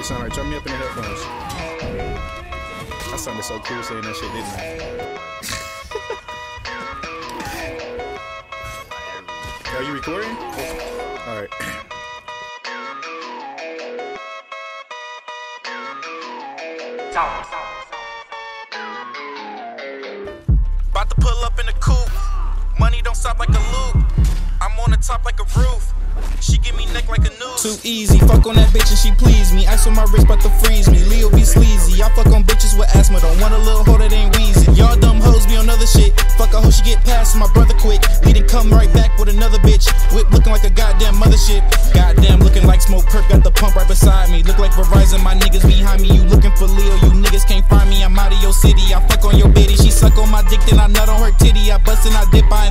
You sound like turn me up in the headphones. I sounded so cool saying that shit, didn't I? Are you recording? All right. About to pull up in the coupe. Money don't stop like a loop. On the top like a roof. She give me neck like a noose. Too easy, fuck on that bitch and she please me. Ice on my wrist, about to freeze me. Leo be sleazy. I fuck on bitches with asthma. Don't want a little hoe that ain't wheezy. Y'all dumb hoes be on other shit. Fuck a hoe, she get past my brother quick. Leading come right back with another bitch. Whip looking like a goddamn mother shit. Goddamn looking like smoke perk. Got the pump right beside me. Look like Verizon, my niggas behind me. You looking for Leo, you niggas can't find me. I'm out of your city. I fuck on your bitty. She suck on my dick, then I nut on her titty. I bust and I dip. I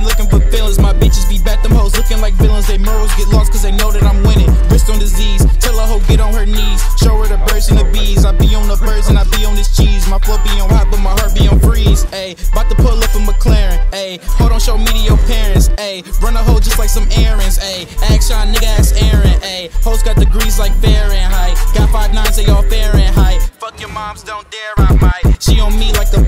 morals get lost cause they know that I'm winning. Wrist on disease. Tell a hoe get on her knees. Show her the birds and the bees. I be on the birds and I be on this cheese. My flow be on hot, but my heart be on freeze. Ayy, about to pull up a McLaren. Ayy, hold on, show me to your parents. Ayy, run a hoe just like some errands. Ayy, y'all nigga, ask Aaron. Ayy, hoes got degrees like Fahrenheit. Got five nines, they all Fahrenheit. Fuck your moms, don't dare, I might. She on me like the